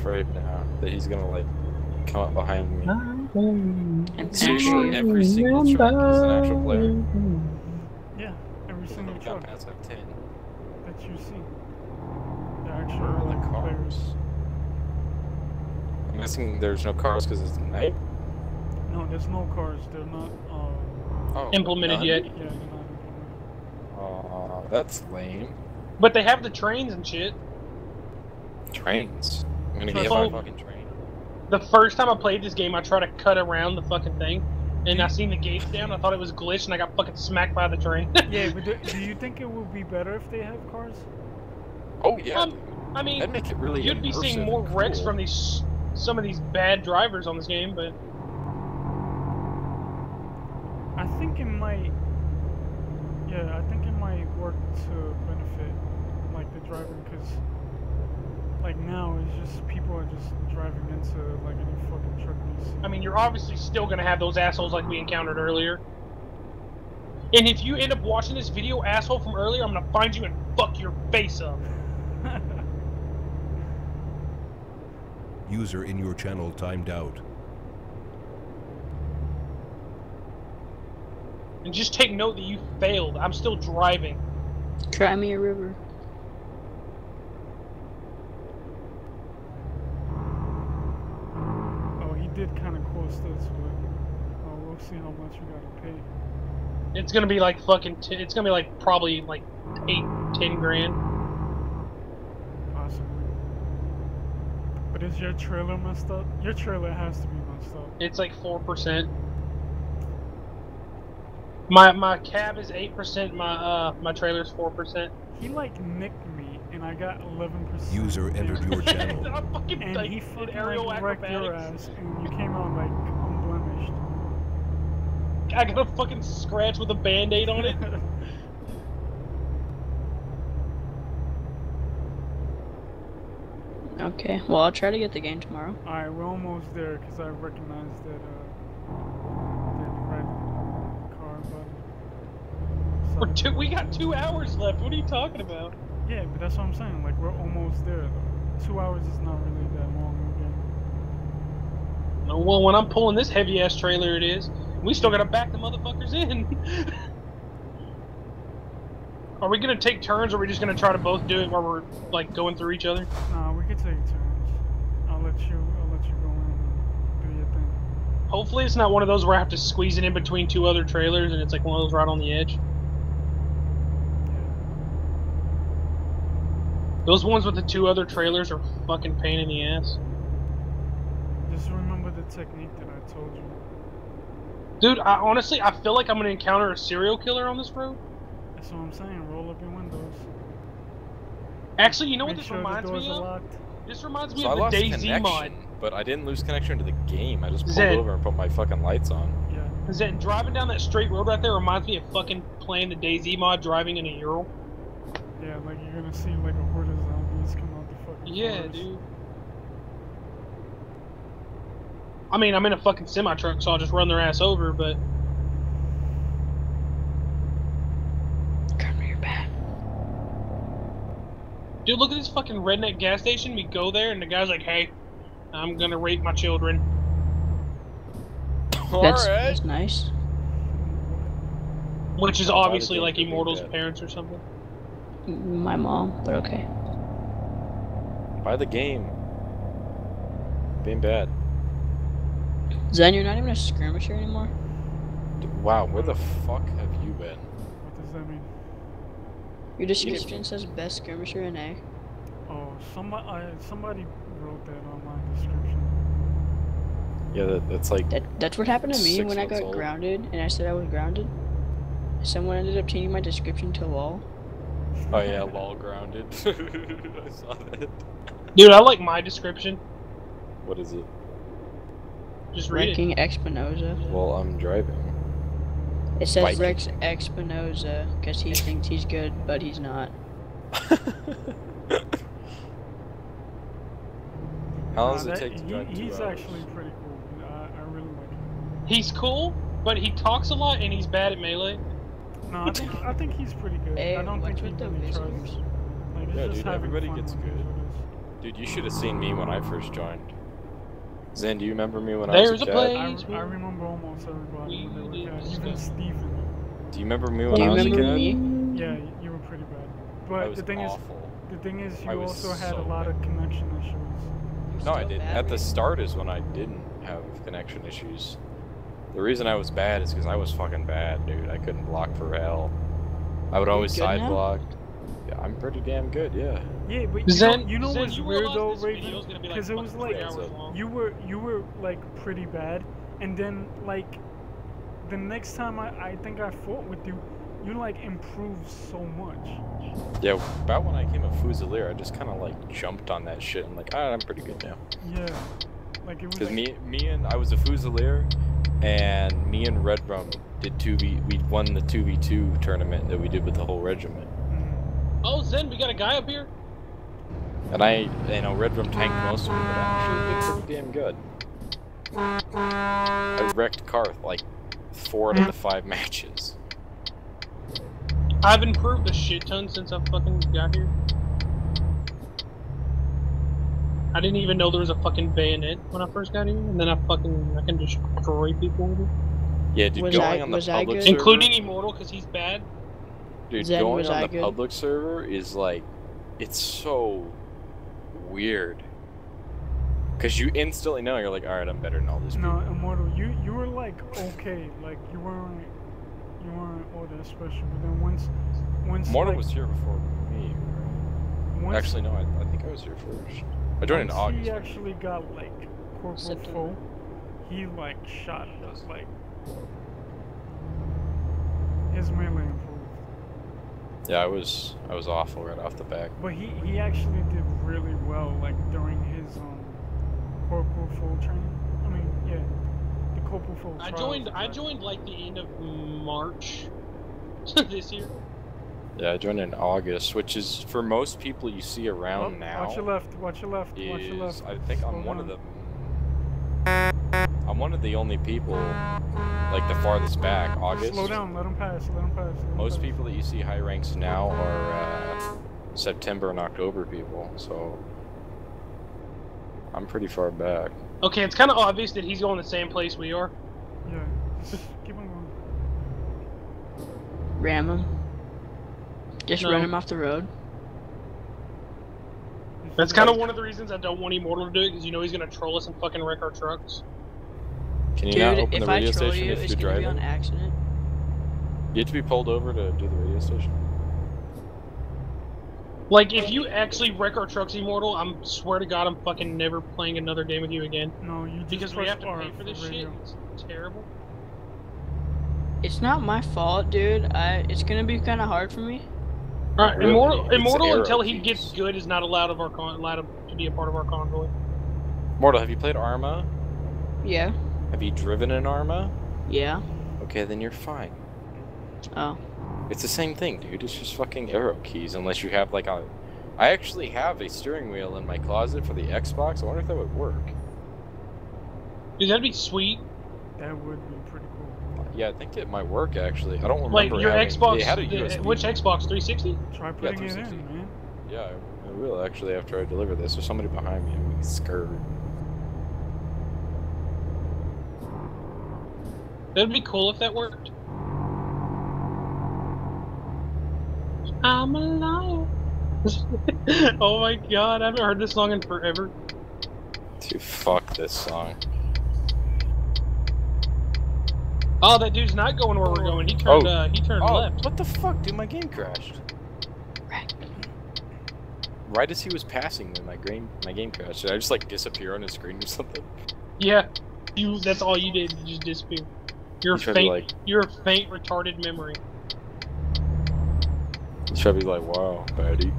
afraid now that he's gonna like come up behind me. And Seriously, every single truck is an actual player. Yeah, every single Got truck past like ten. that you see. They're Where actually are the cars? players. I'm guessing there's no cars because it's night. No, there's no cars. They're not. Uh, Oh, Implemented none? yet. yeah, they're not implemented. Aw, that's lame. But they have the trains and shit. Trains. I'm gonna get hit by a fucking train. The first time I played this game, I tried to cut around the fucking thing, and I seen the gates down. I thought it was glitched, and I got fucking smacked by the train. Yeah, but do, do you think it would be better if they have cars? Oh yeah. Um, I mean, That'd make it really. you'd be seeing more and wrecks from these some of these bad drivers on this game, but I think it might. Yeah, I think it might work to benefit like the driving because like now it's just people are just driving into like any fucking truck they see. I mean, you're obviously still gonna have those assholes like we encountered earlier. And if you end up watching this video, asshole from earlier, I'm gonna find you and fuck your face up. User in your channel timed out. And just take note that you failed. I'm still driving. Try me a river. oh, he did kind of cost us, but oh, we'll see how much we gotta pay. It's gonna be like fucking. T- it's gonna be like probably like eight, ten grand. Possibly. But is your trailer messed up? Your trailer has to be messed up. It's like four percent. My my cab is eight percent. My uh my trailer's four percent. He like nicked and I got 11%. User entered your channel. I fucking And like, he did fucking aerial like wrecked your ass, and you came out like unblemished. I got a fucking scratch with a band-aid on it. Okay, well I'll try to get the game tomorrow. Alright, we're almost there because I recognize that uh that red car button. We're two, we got two hours left. What are you talking about? Yeah, but that's what I'm saying. Like we're almost there though. Two hours is not really that long again. No, well, when I'm pulling this heavy ass trailer, it is. We still gotta back the motherfuckers in. are we gonna take turns, or are we just gonna try to both do it while we're like going through each other? Nah, we could take turns. I'll let you. I'll let you go in and do your thing. Hopefully, it's not one of those where I have to squeeze it in between two other trailers, and it's like one of those right on the edge. Those ones with the two other trailers are fucking pain in the ass. Just remember the technique that I told you. Dude, I honestly I feel like I'm gonna encounter a serial killer on this road. That's what I'm saying. Roll up your windows. Actually, you know what this sure the reminds doors me are of? locked. This reminds me So I of the lost DayZ mod. but I didn't lose connection to the game. I just pulled Zed. over and put my fucking lights on. Yeah. Is that driving down that straight road right there reminds me of fucking playing the DayZ mod driving in a Ural. Yeah, like you're gonna see like a horde of zombies come out the fucking Yeah, cars. dude. I mean, I'm in a fucking semi truck, so I'll just run their ass over. But Cover your back. dude, look at this fucking redneck gas station. We go there, and the guy's like, "Hey, I'm gonna rape my children." That's, Alright. that's nice. Which is obviously like Immortal's parents or something. My mom, but okay. Buy the game. Being bad. Zen, you're not even a skirmisher anymore? D- Wow, where the fuck have you been? What does that mean? Your description says best skirmisher in A. Oh, somebody, I, somebody wrote that on my description. Yeah, that, that's like That that's what happened to me when I got old. grounded and I said I was grounded. Someone ended up changing my description to lol. Oh yeah, lol grounded. I saw that. Dude, I like my description. What is it? Just read it. Wrecking Expinoza. Well, I'm driving. It says Bike. Rex Expinoza because he thinks he's good, but he's not. How long does it take to he- drive two He's hours? actually pretty cool. I, I really like him. He's cool, but he talks a lot and he's bad at melee. No, I think I think he's pretty good. Hey, I don't think he with the really tries. Like, he's Yeah, just dude, everybody gets good. Dude, you should have seen me when I first joined. Zen, do you remember me when I was a a kid? place. I, I remember almost everybody when they were We even stuff. Steven. Do you remember me when Do I was a remember kid? me? Yeah, you were pretty bad. I But was the thing is, awful. the thing is, you was also had a so lot of connection issues. No, I didn't. At the start is when I didn't have connection issues. The reason I was bad is because I was fucking bad, dude. I couldn't block for hell. I would always side now? block. Yeah, I'm pretty damn good, yeah. Yeah, but you Zen, know, you know Zen, what's you weird though, this Raven? video's like Because it was like three hours long. you were you were like pretty bad, and then like the next time I I think I fought with you, you like improved so much. Yeah, about when I came a Fusilier, I just kind of like jumped on that shit and like, ah, I'm pretty good now. Yeah, like it was. Because me, me and I was a Fusilier, and me and Red Rum did two v. We won the two v two tournament that we did with the whole regiment. Mhm. Oh, Zen, we got a guy up here. And I, you know, Red Rum tanked most of it, but I actually did pretty damn good. I wrecked Karth like four out of the five matches. I've improved a shit ton since I fucking got here. I didn't even know there was a fucking bayonet when I first got here, and then I fucking I can destroy people with it, Yeah, dude, Was going I- on the public server, including Immortal because he's bad. dude, Zen, going was on I the good? public server is like, it's so weird. Cause you instantly know you're like, all right, I'm better than all these people. No, Immortal, you you were like okay, like you weren't you weren't all that special. But then once once Mortal like, was here before me. once, Actually, no, I, I think I was here first. I joined in once August. He actually got like corporal September. foe. He like shot us like his melee improved. Yeah, I was I was awful right off the back. But he, he actually did really well, like during his um corporal full training. I mean, yeah, the corporal full. I joined I joined like the end of March this year. Yeah, I joined in August, which is for most people you see Oh, around now. Watch your left. Watch your left. Watch your left. I think I'm Slow one of down. the I'm one of the only people like the farthest back. August. Slow down. Let him pass. Let him pass. Let him Most pass. people that you see high ranks now are uh, September and October people, so I'm pretty far back. Okay, it's kind of obvious that he's going the same place we are. Yeah. Keep on going. Ram him. Just No. run him off the road. That's kind of one of the reasons I don't want Immortal to do it because you know he's gonna troll us and fucking wreck our trucks. Can you not open the radio troll station you, if you're gonna be driving? on accident. You have to be pulled over to do the radio station. Like if you actually wreck our trucks, Immortal, I'm swear to God, I'm fucking never playing another game with you again No, you just because we have to pay for this shit. It's terrible. It's not my fault, dude. I. It's gonna be kind of hard for me. All right, Really? Immortal, Immortal arrow until he gets good is not allowed of our con- allowed to be a part of our convoy. Mortal, have you played Arma? Yeah. Have you driven an Arma? Yeah. Okay, then you're fine. Oh. It's the same thing, dude. It's just fucking arrow keys, unless you have like a. I actually have a steering wheel in my closet for the Xbox. I wonder if that would work. Dude, that'd be sweet. That would be pretty cool. Yeah, I think it might work actually. I don't remember. Like your having, Xbox, They had a uh, USB. which Xbox 360? Try putting it in, man. Yeah, I- I will actually after I deliver this. There's somebody behind me. I'm scared. That'd be cool if that worked. I'm alive. oh my god, I haven't heard this song in forever. Dude, fuck this song. Oh, that dude's not going where we're going. He turned. Oh. Uh, he turned Oh, left. what the fuck, dude? My game crashed. Right. Right as he was passing me, my game my game crashed. Did I just like disappear on his screen or something? Yeah, you. That's all you did. You just disappeared. You're You to, faint. like- You're a faint, retarded memory. He's probably like, wow, baddie.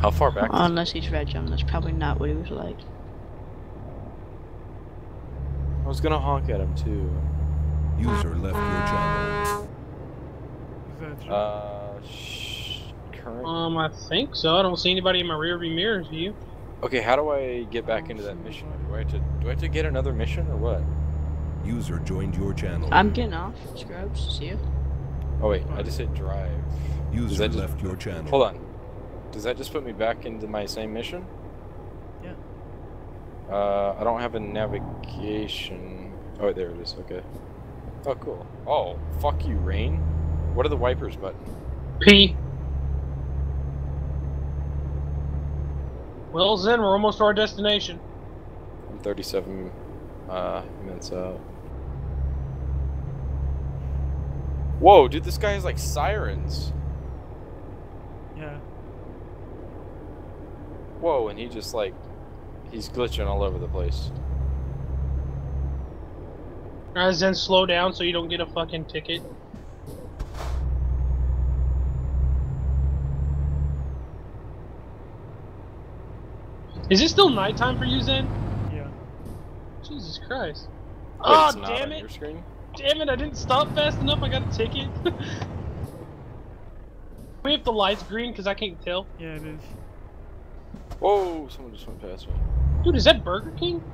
How far back? Unless he's red jump, that's probably not what he was like. I was gonna honk at him too. User left your channel. Is that true? Uh, sh- current. Um, I think so. I don't see anybody in my rearview mirrors. Do you? Okay, how do I get back into that mission? Do I have to do I have to get another mission or what? User joined your channel. I'm getting off. Scrubs. See you. Oh wait, I just hit drive. User that just- left your channel. Hold on. Does that just put me back into my same mission? Yeah. Uh, I don't have a navigation. Oh, there it is. Okay. Oh, cool. Oh, fuck you, Rain. What are the wipers button? P. Well, Zen, we're almost to our destination. I'm 37 uh, minutes out. Whoa, dude, this guy has like sirens. Yeah. Whoa, and he just like he's glitching all over the place. Alright, Zen, slow down so you don't get a fucking ticket. Is it still nighttime for you, Zen? Yeah. Jesus Christ. Wait, ah, oh, damn it! Damn it, I didn't stop fast enough, I got a ticket. Wait if the light's green, because I can't tell. Yeah, it is. Whoa, someone just went past me. Dude, is that Burger King?